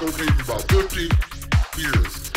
so crazy about 50 years.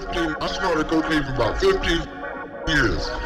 15, I started cocaine for about 15 years.